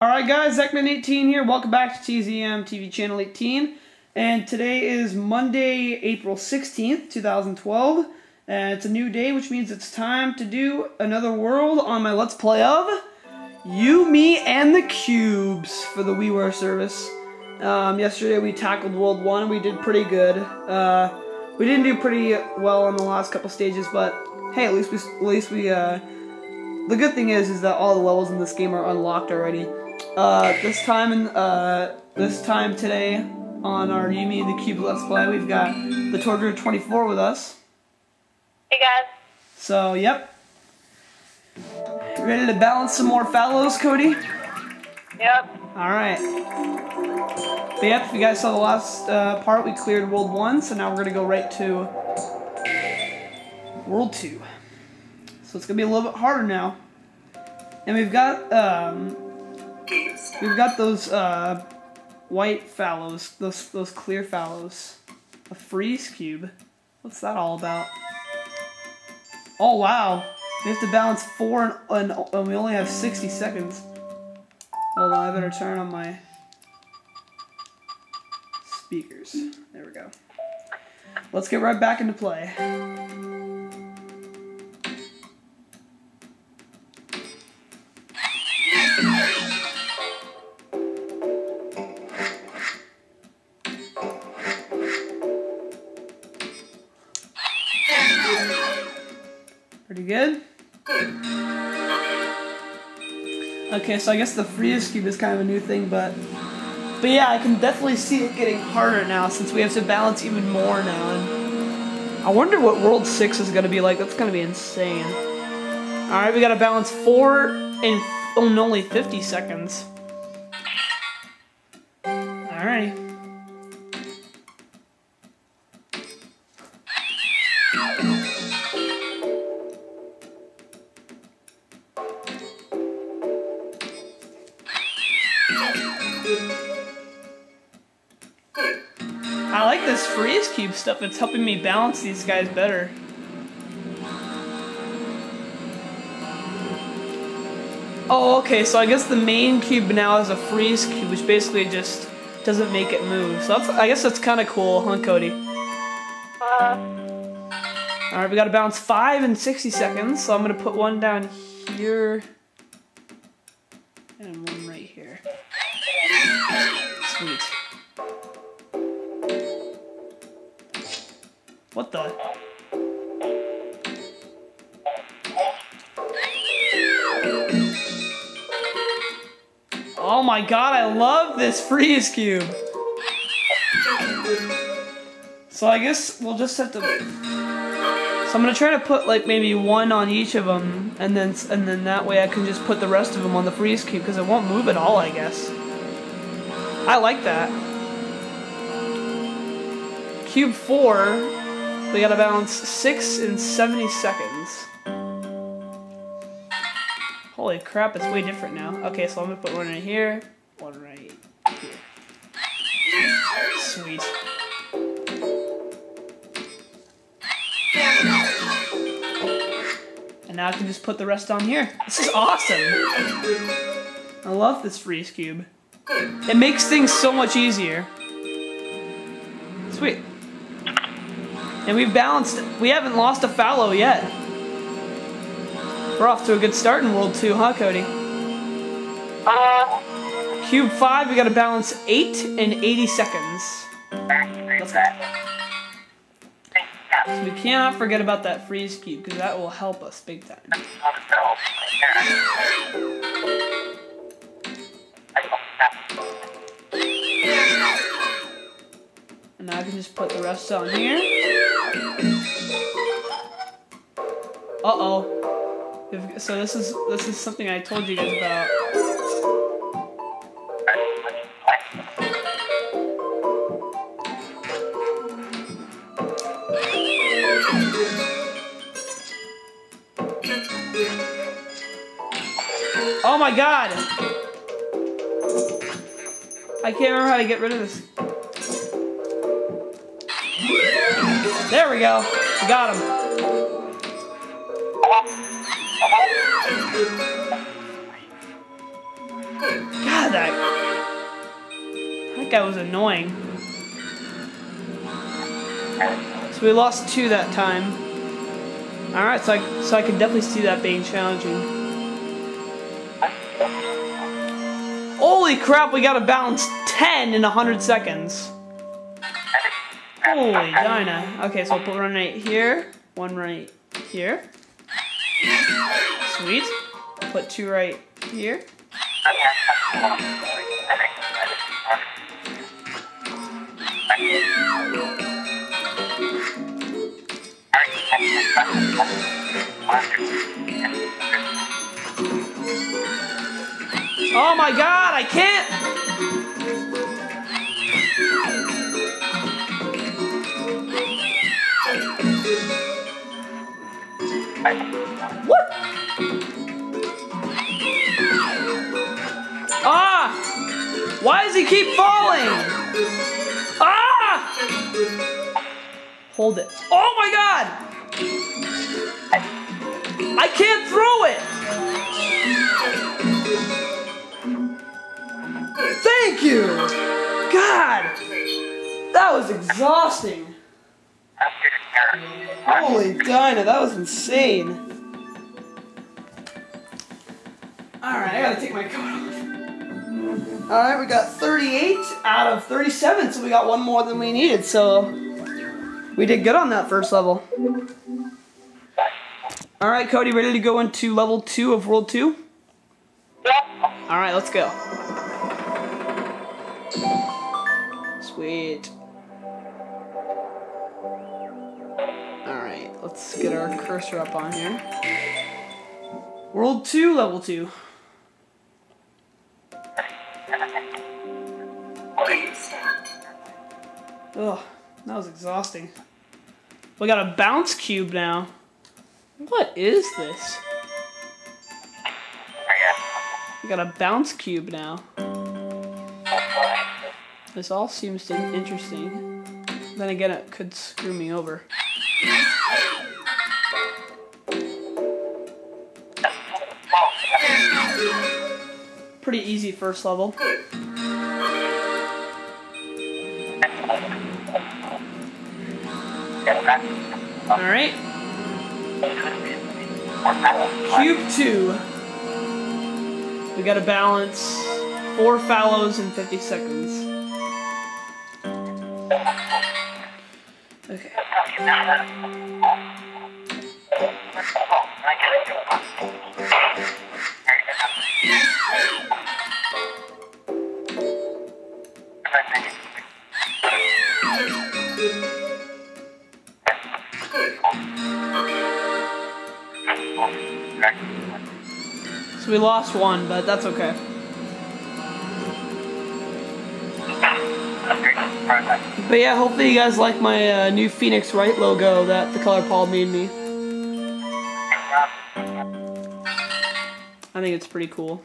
Alright guys, Zachman18 here. Welcome back to TZM TV Channel 18. And today is Monday, April 16th, 2012. And it's a new day, which means it's time to do another world on my Let's Play of You, Me, and the Cubes for the WiiWare service. Um, yesterday we tackled World 1, we did pretty good. Uh, we didn't do pretty well on the last couple stages, but hey, at least we, at least we, uh, the good thing is, is that all the levels in this game are unlocked already. Uh, this time, in, uh, this time today on our You Me and the Cube Let's Play, we've got the Toyreviewer 24 with us. Hey guys. So, yep. Ready to balance some more fallos, Cody? Yep. Alright. But yep, if you guys saw the last uh, part, we cleared World 1, so now we're going to go right to World 2. So it's going to be a little bit harder now. And we've got, um, we've got those, uh, white fallos, those, those clear fallos. A freeze cube. What's that all about? Oh, wow. We have to balance four and, and, and we only have 60 seconds. Hold on, I better turn on my speakers. There we go. Let's get right back into play. Okay, so I guess the freeze cube is kind of a new thing, but but yeah, I can definitely see it getting harder now since we have to balance even more now. And I wonder what World Six is gonna be like. That's gonna be insane. All right, we gotta balance four in only 50 seconds. Cube stuff. It's helping me balance these guys better. Oh, okay, so I guess the main cube now is a freeze cube, which basically just doesn't make it move. So that's, I guess that's kind of cool, huh, Cody? Uh, Alright, we gotta bounce 5 in 60 seconds, so I'm gonna put one down here. And one right here. Sweet. What the? Oh my god, I love this freeze cube! So I guess we'll just have to... So I'm gonna try to put like maybe one on each of them, and then and then that way I can just put the rest of them on the freeze cube because it won't move at all, I guess. I like that. Cube four, we gotta balance six in 70 seconds. Holy crap, it's way different now. Okay, so I'm gonna put one right here, one right here. Sweet. And now I can just put the rest on here. This is awesome. I love this freeze cube. It makes things so much easier. Sweet. And we've balanced, we haven't lost a fallo yet. We're off to a good start in World 2, huh, Cody? uh, Cube 5, we gotta balance 8 in 80 seconds. Go. So we cannot forget about that freeze cube, because that will help us big time. Now I can just put the rest on here. Uh-oh. So this is this is something I told you guys about. Oh my god! I can't remember how to get rid of this. There we go. We got him. God, that that guy was annoying. So we lost two that time. All right, so I so I can definitely see that being challenging. Holy crap, we got to balance 10 in 100 seconds. Holy Dinah. Okay, so I'll put one right here, one right here. Sweet. Put two right here. Oh my god, I can't! What? Ah! Why does he keep falling? Ah! Hold it. Oh my god! I can't throw it! Thank you! God! That was exhausting. Holy Dinah, that was insane. Alright, I gotta take my coat off. Alright, we got 38 out of 37, so we got one more than we needed, so we did good on that first level. Alright, Cody, ready to go into level 2 of World 2? Yep. Alright, let's go. Sweet. Let's get our cursor up on here. World 2, level 2. Ugh, that was exhausting. We got a bounce cube now. What is this? We got a bounce cube now. This all seems interesting. Then again, it could screw me over. Pretty easy first level. Alright. Cube 2. We gotta balance four fallos in 50 seconds. Okay. We lost one, but that's okay. But yeah, hopefully you guys like my uh, new Phoenix Wright logo that the Color Paul made me. I think it's pretty cool.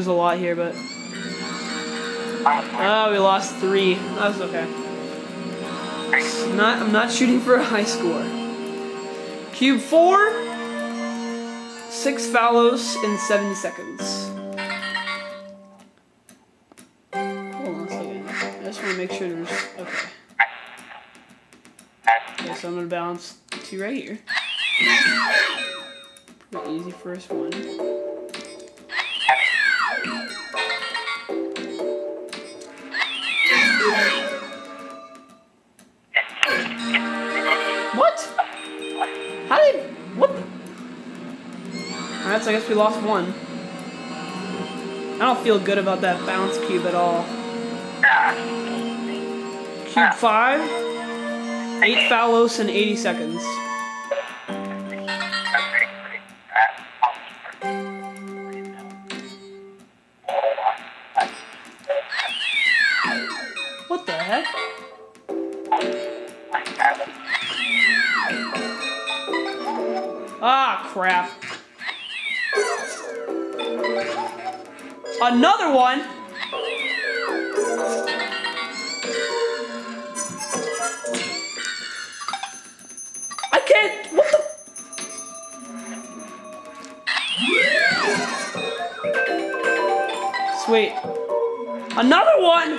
Lose a lot here, but... Oh, we lost three. That's okay. Not, I'm not shooting for a high score. Cube four. Six fallos in 70 seconds. Hold on a second. I just want to make sure there's... Okay. Okay, so I'm going to balance two right here. Pretty easy first one. Alright, so I guess we lost one. I don't feel good about that bounce cube at all. Cube 5. 8 fallos in 80 seconds. Can't. What the? Sweet. Another one!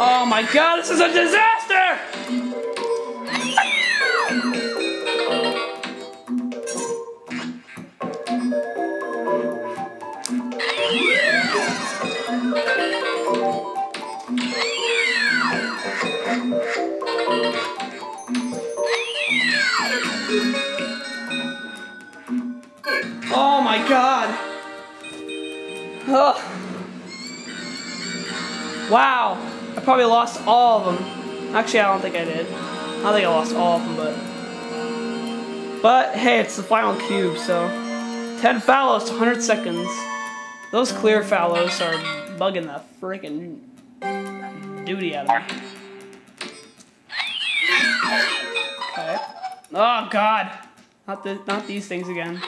Oh my god, this is a disaster! Probably lost all of them. Actually, I don't think I did. I don't think I lost all of them, but. But hey, it's the final cube, so. 10 fallos to 100 seconds. Those clear fallos are bugging the freaking duty out of me. Oh god. Not the not these things again.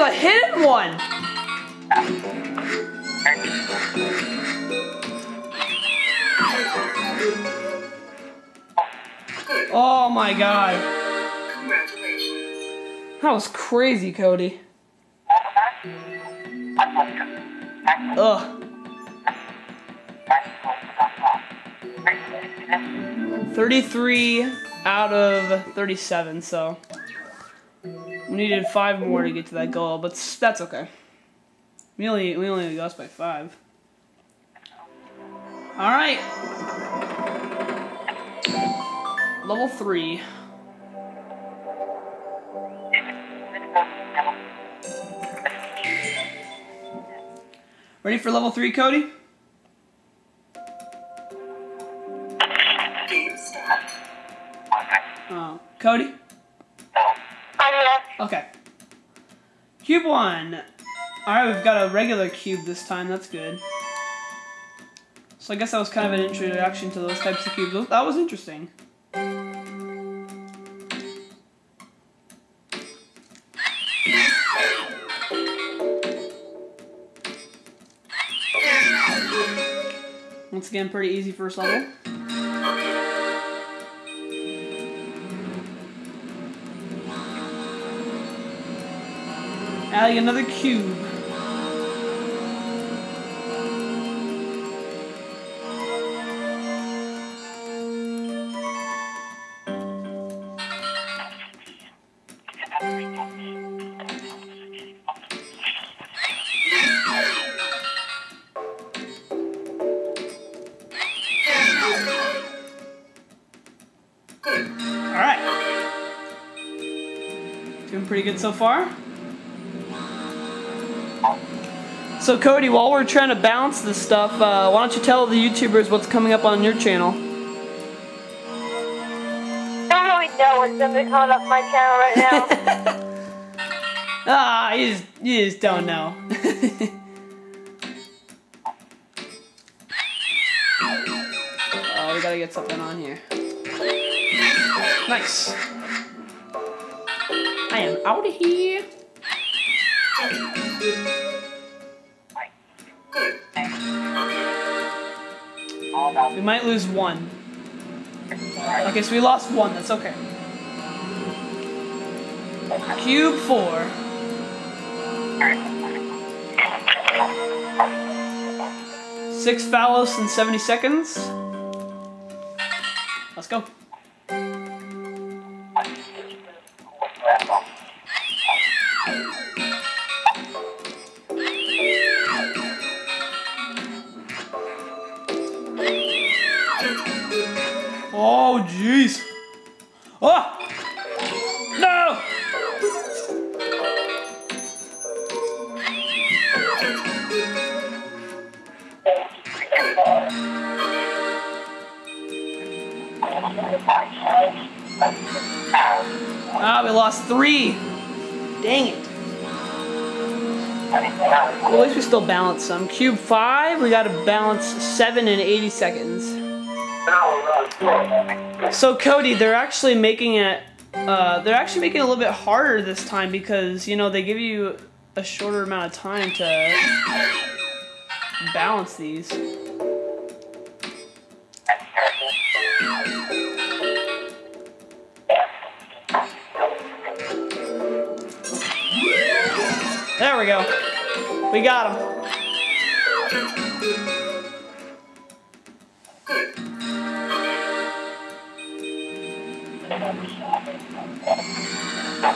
A hidden one! Oh my god. That was crazy, Cody. Ugh. 33 out of 37, so we needed five more to get to that goal, but that's okay. We only we only lost by five. All right. Level three. Ready for level three, Cody? Oh, Cody. Okay. Cube one. Alright, we've got a regular cube this time. That's good. So I guess that was kind of an introduction to those types of cubes. Oh, that was interesting. Once again, pretty easy first level. Adding another cube. Alright. Doing pretty good so far. So Cody, while we're trying to balance this stuff, uh, why don't you tell the YouTubers what's coming up on your channel? I don't really know what's coming up my channel right now. ah, you just, you just don't know. oh, we gotta get something on here. Nice. I am out of here. We might lose one. Okay, so we lost one. That's okay. Cube four. Six Fallos in 70 seconds. Let's go. Jeez. Oh! No! Ah, we lost three. Dang it. Well, at least we still balance some. Cube five, we got to balance seven in 80 seconds. So Cody, they're actually making it. Uh, they're actually making it a little bit harder this time because you know they give you a shorter amount of time to balance these.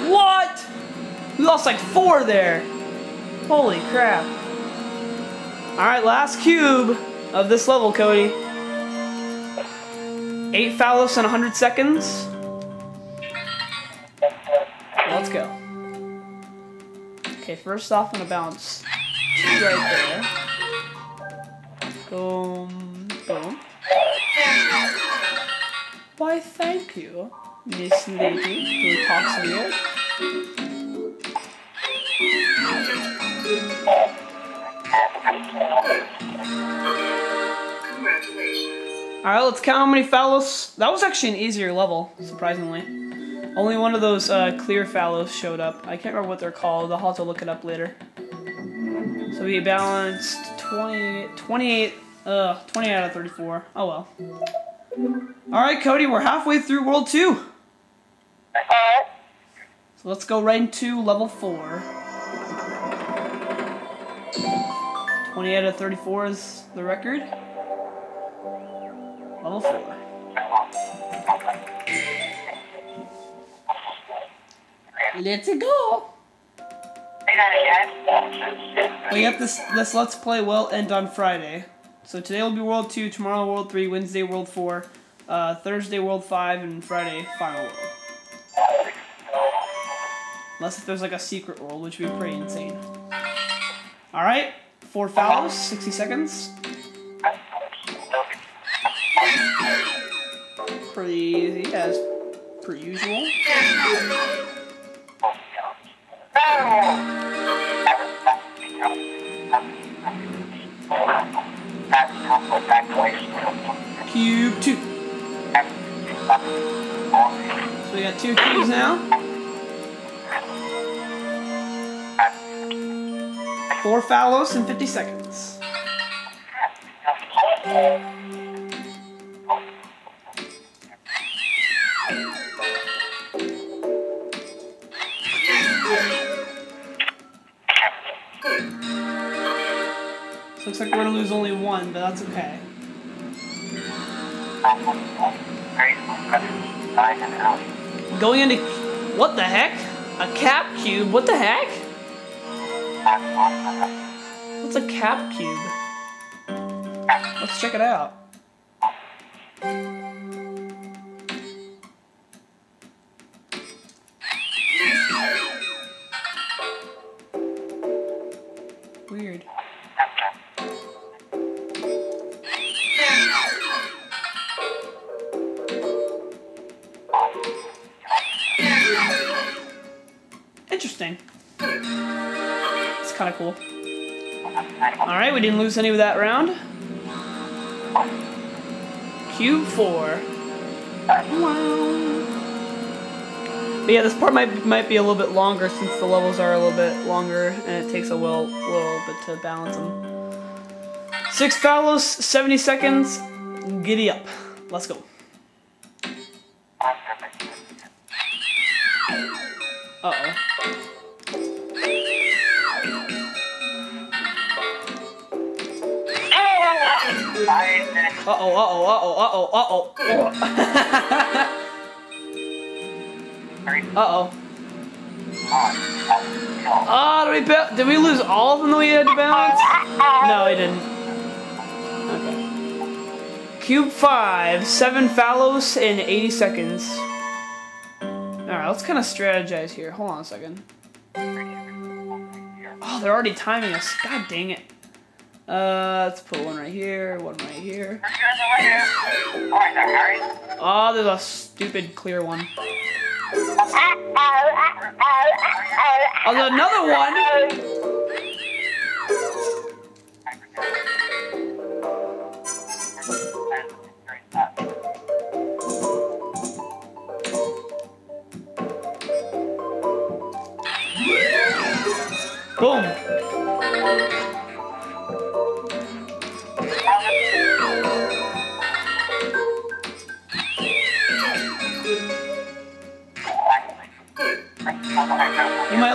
What? We lost like four there. Holy crap. Alright, last cube of this level, Cody. Eight Fallos in 100 seconds. Let's go. Okay, first off, I'm gonna bounce two right there. Boom, boom. Why, thank you, Miss Lady, who talks weird. Alright, let's count how many Fallos. That was actually an easier level, surprisingly. Only one of those uh, clear Fallos showed up. I can't remember what they're called. I'll have to look it up later. So we balanced 20, 28, uh, 20 out of 34. Oh well. Alright, Cody, we're halfway through World 2. Alright. So let's go right into level 4. 20 out of 34 is the record. Level 4. Let's go! But yet this this Let's Play will end on Friday. So today will be World 2, tomorrow World 3, Wednesday World 4, uh, Thursday World 5, and Friday Final World. Unless if there's like a secret world, which would be pretty insane. Alright, four fouls, 60 seconds. Pretty easy, as per usual. Cube two. So we got two cubes now. Four Fallos in 50 seconds. Looks like we're gonna lose only one, but that's okay. Going into what the heck? A cap cube? What the heck? What's a cap cube? Let's check it out. Weird. Interesting. Kind of cool. Alright, we didn't lose any of that round. Cube 4. Wow. But yeah, this part might might be a little bit longer since the levels are a little bit longer and it takes a little, little bit to balance them. Six Fallos, 70 seconds. Giddy up. Let's go. Uh Uh oh, uh oh, uh oh, uh oh, uh oh. Uh oh. Oh, did we, ba- did we lose all of them that we had to balance? No, we didn't. Okay. Cube 5, 7 Fallos in 80 seconds. Alright, let's kind of strategize here. Hold on a second. Oh, they're already timing us. God dang it. Uh, let's put one right here, one right here. Oh, there's a stupid clear one. Oh, there's another one!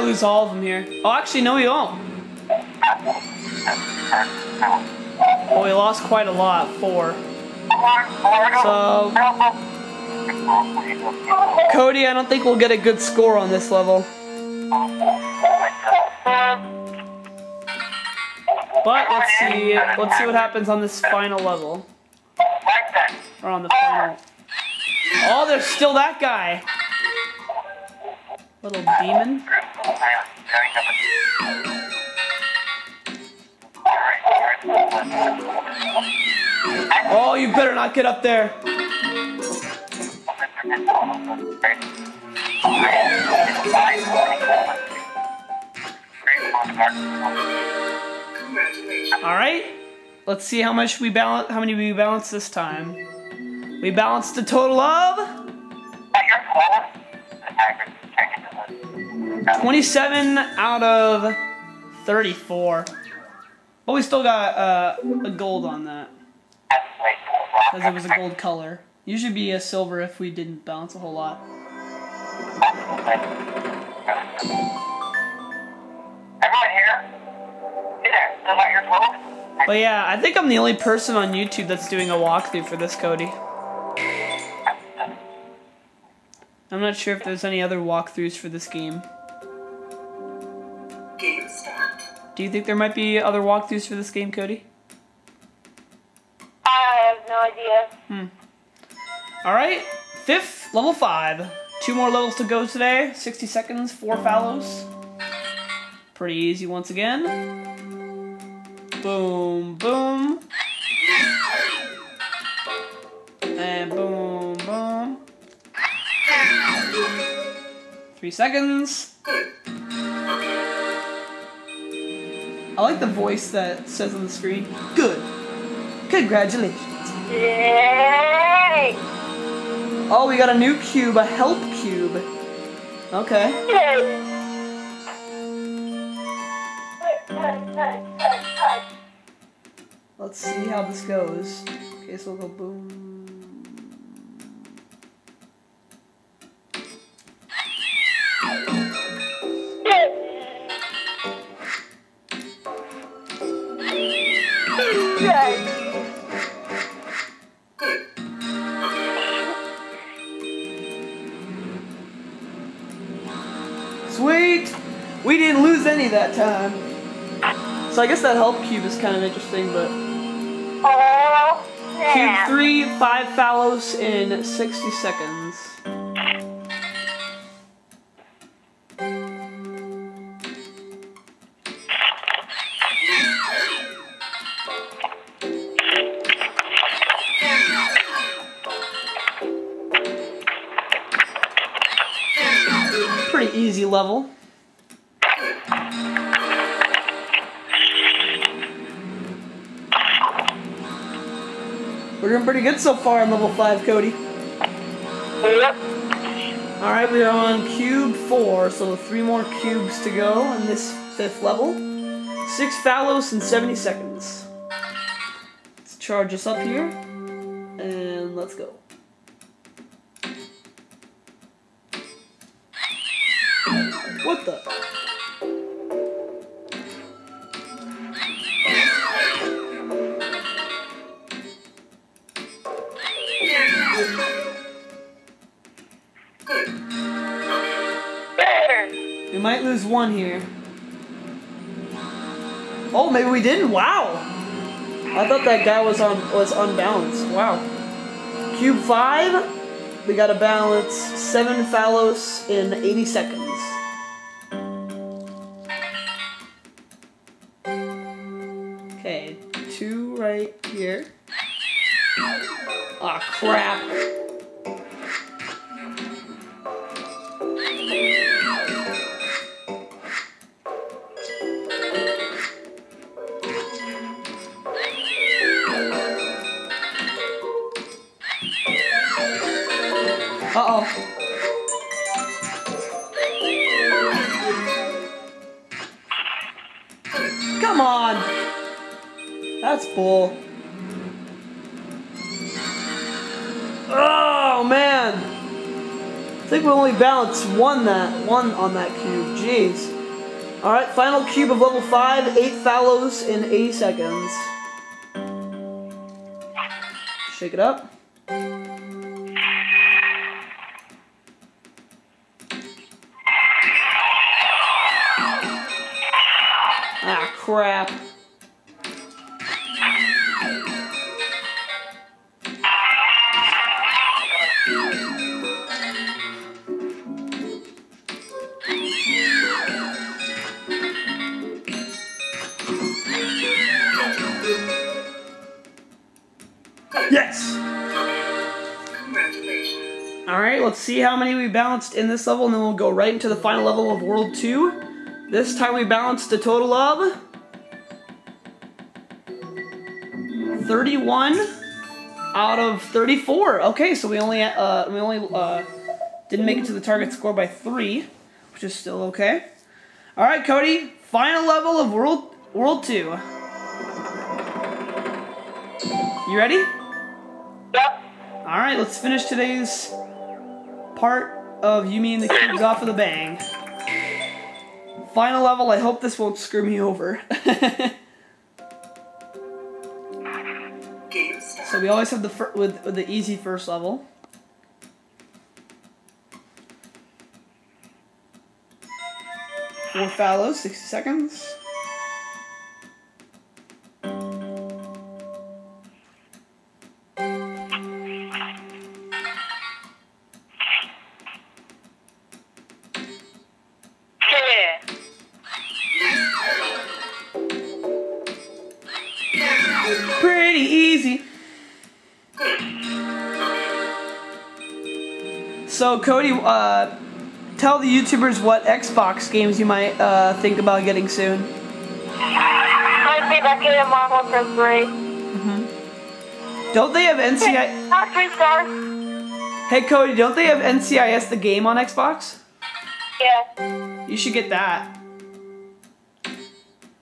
Lose all of them here. Oh, actually, no, we won't. Oh, we lost quite a lot. Four. So, Cody, I don't think we'll get a good score on this level. But let's see. Let's see what happens on this final level. Or on the final. Oh, there's still that guy. Little demon. Oh, you better not get up there. All right. Let's see how much we balance. How many we balance this time? We balanced a total of 27 out of 34. But we still got uh, a gold on that because it was a gold color. Usually be a silver if we didn't balance a whole lot. Everyone here? Hey there, still got your 12? But yeah, I think I'm the only person on YouTube that's doing a walkthrough for this, Cody. I'm not sure if there's any other walkthroughs for this. Game Do you think there might be other walkthroughs for this game, Cody? I have no idea. Hmm. All right, fifth, level five. Two more levels to go today. 60 seconds, four fallos. Pretty easy once again. Boom, boom. And boom, boom. Three seconds. I like the voice that says on the screen. Good. Congratulations. Yay! Oh, we got a new cube, a help cube. Okay. Let's see how this goes. Okay, so we'll go boom. That time. So I guess that help cube is kind of interesting, but Oh, cube three, five fallos in 60 seconds. We're doing pretty good so far in level 5, Cody. Yep. Alright, we are on cube 4, so three more cubes to go on this fifth level. Six Fallos in 70 seconds. Let's charge us up here. And let's go. What the? One here. Oh, maybe we didn't. Wow. I thought that guy was on was unbalanced. Wow. Cube five. We got to balance seven Fallos in 80 seconds. Okay, two right here. Ah, crap. Only balanced one that one on that cube. Jeez. All right, final cube of level five, eight Fallos in 80 seconds. Shake it up. See how many we balanced in this level, and then we'll go right into the final level of World 2. This time we balanced a total of 31 out of 34. Okay, so we only uh, we only uh, didn't make it to the target score by three, which is still okay. All right, Cody, final level of World World 2. You ready? Yep. All right, let's finish today's part of you, Mean the cubes off of the bang. Final level. I hope this won't screw me over. So we always have the with, with the easy first level. Four Fallos, 60 seconds. Tell the YouTubers what Xbox games you might uh, think about getting soon. Might be back in Marvel for three. Don't they have NCI? Not three stars. Hey Cody, don't they have NCIS the game on Xbox? Yeah. You should get that.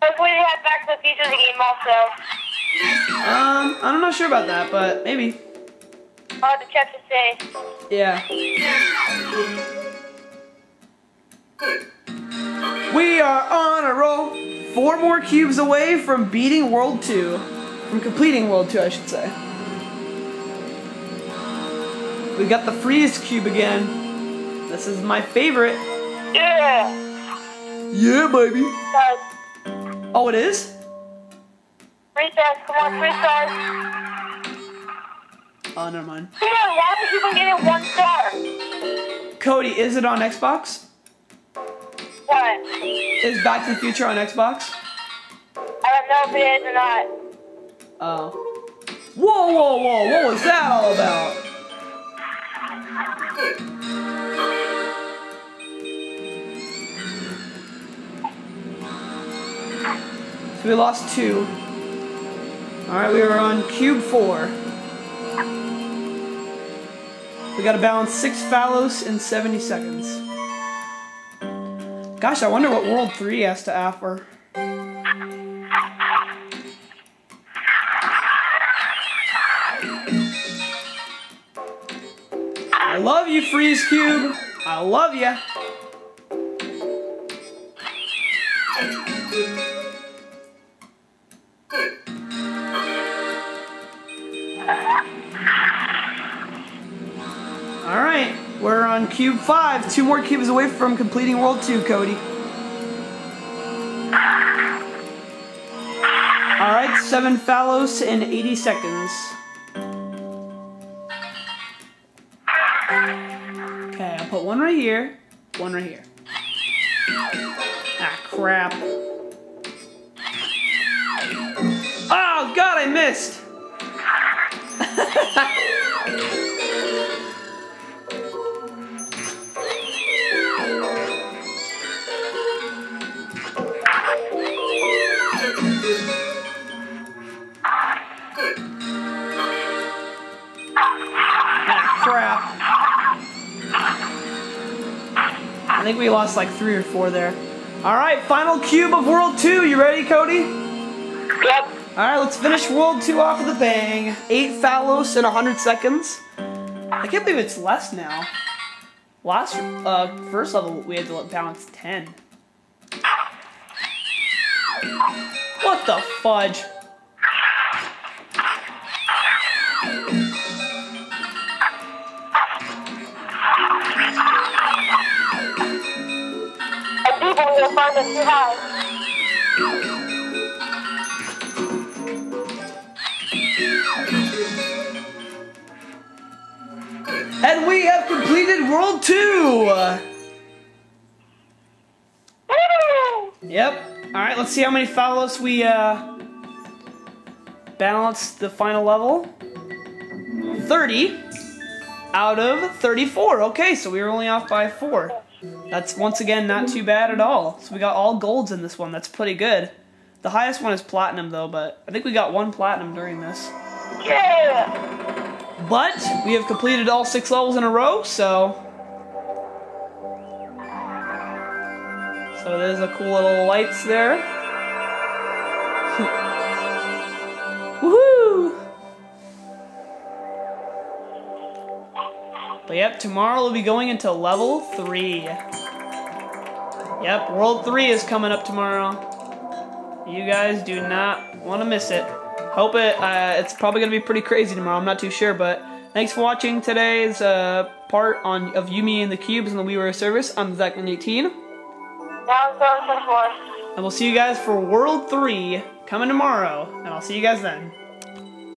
Hopefully they have Back to the Future the game also. Um, I'm not sure about that, but maybe. I'll have to check to see. Yeah. We are on a roll. Four more cubes away from beating World 2. From completing World 2, I should say. We got the freeze cube again. This is my favorite. Yeah. Yeah, baby. Stars. Oh, it is? Three stars. Come on, three stars. Oh, never mind. On, why do people get it one star? Cody, is it on Xbox? What? Is Back to the Future on Xbox? I don't know if it is or not. Oh. Whoa, whoa, whoa, what was that all about? So we lost two. Alright, we were on cube four. We gotta balance six Fallos in 70 seconds. Gosh, I wonder what World 3 has to offer. I love you, Freeze Cube. I love you. Cube five. Two more cubes away from completing world two, Cody. All right, seven Fallos in 80 seconds. Okay, I'll put one right here, one right here. Ah, crap. Oh, God, I missed. think we lost like three or four there. All right, final cube of World 2. You ready, Cody? Yep. All right, let's finish World 2 off with a bang. Eight Fallos in 100 seconds. I can't believe it's less now. Last, uh, first level, we had to balance 10. What the fudge? Find us too high. And we have completed World 2! Yep. All right, let's see how many Fallos we uh, balanced the final level. 30 out of 34. Okay, so we were only off by four. That's once again not too bad at all. So we got all golds in this one. That's pretty good. The highest one is platinum though, but I think we got one platinum during this. Yeah! But we have completed all six levels in a row, so. So there's a cool little lights there. yep, tomorrow we'll be going into level three. Yep, World 3 is coming up tomorrow. You guys do not want to miss it. Hope it. Uh, it's probably gonna be pretty crazy tomorrow. I'm not too sure, but thanks for watching today's uh, part on of You Me and the cubes and the WiiWare service. I'm Zach18, Now I'm going for more. and we'll see you guys for World 3 coming tomorrow. And I'll see you guys then.